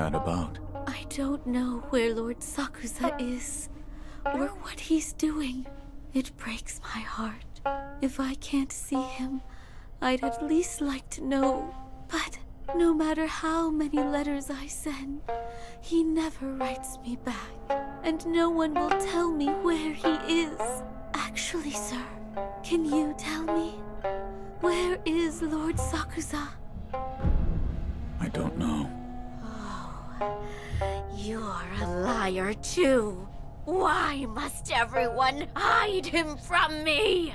What are you sad about? I don't know where Lord Sakuza is, or what he's doing. It breaks my heart. If I can't see him, I'd at least like to know. But no matter how many letters I send, he never writes me back. And no one will tell me where he is. Actually, sir, can you tell me? Where is Lord Sakuza? I don't know. You're a liar, too. Why must everyone hide him from me?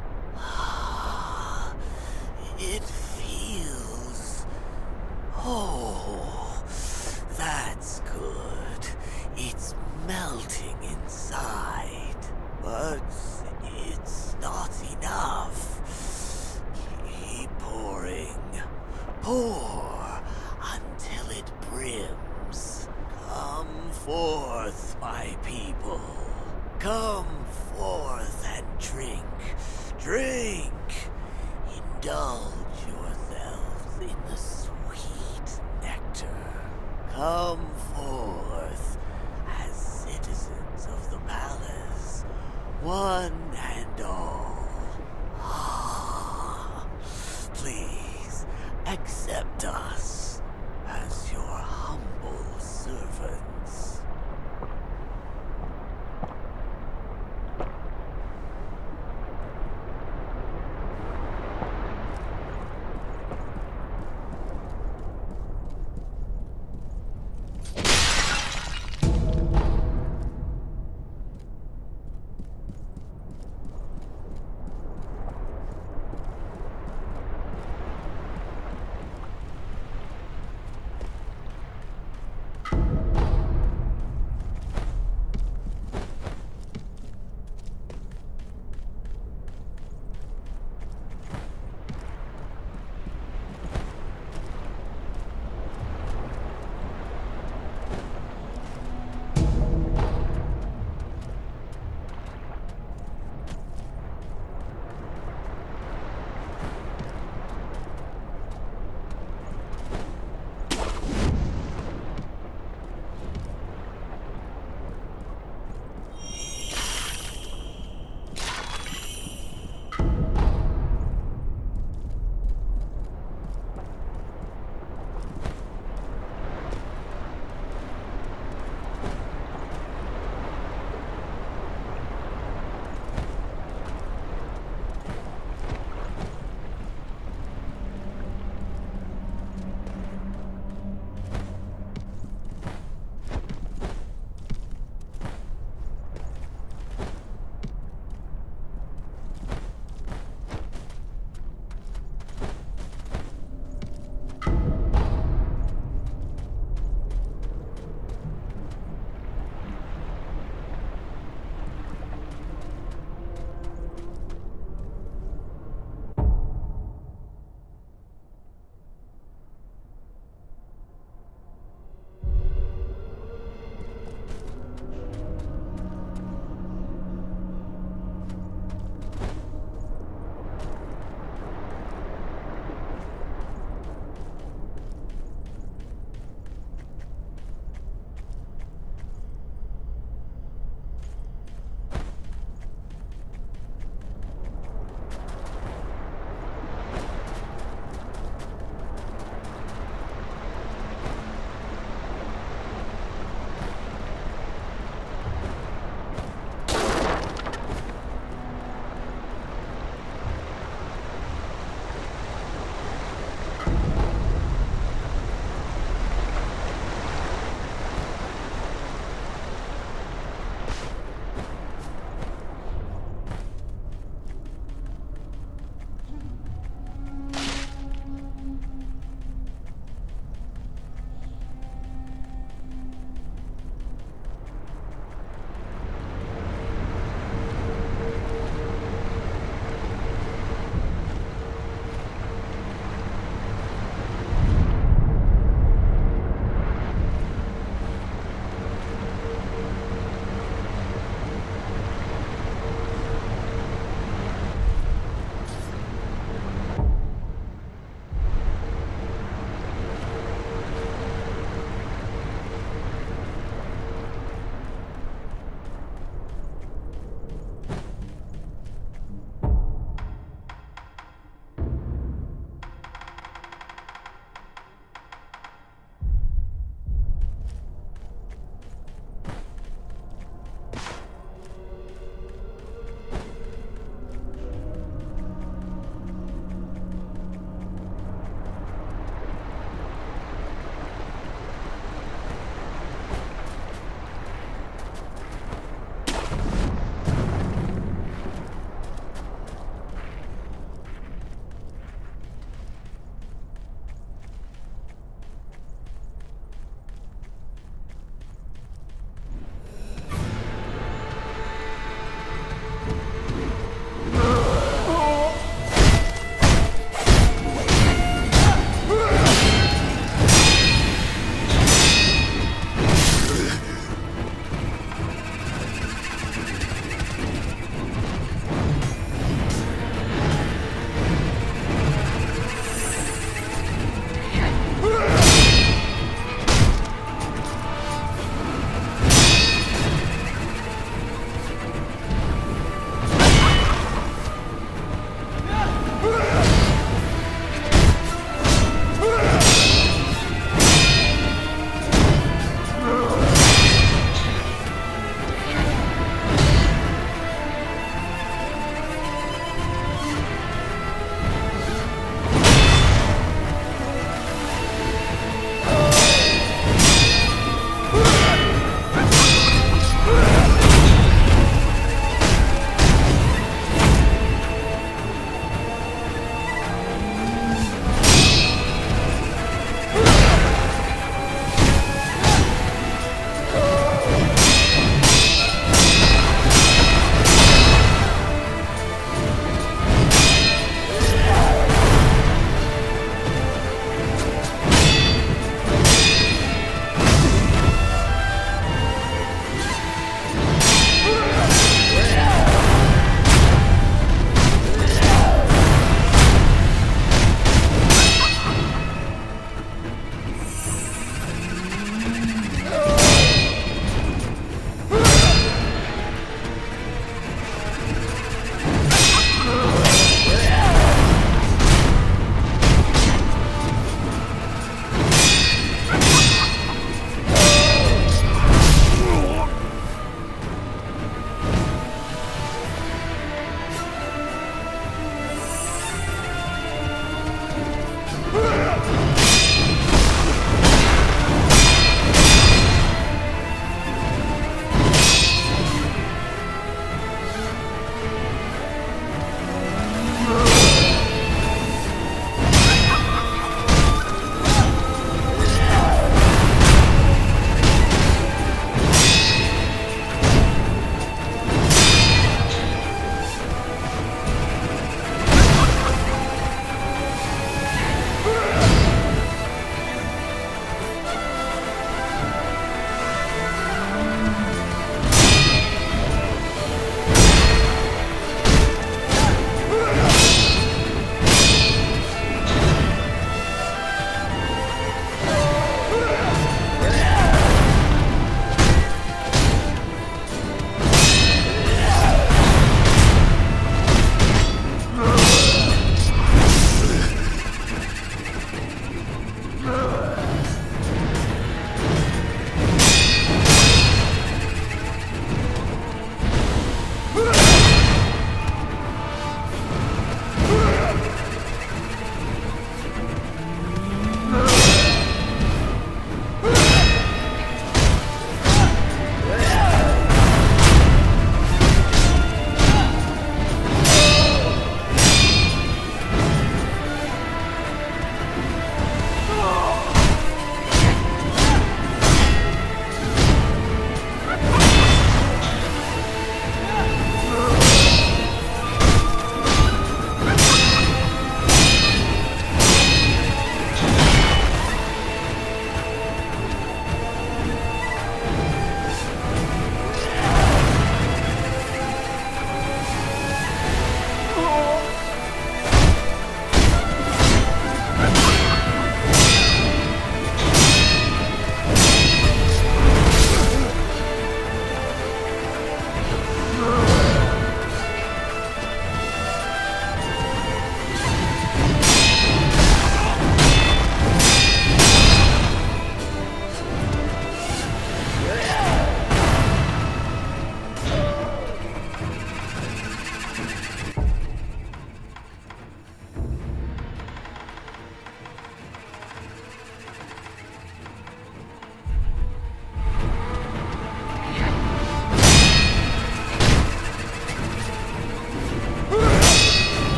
Please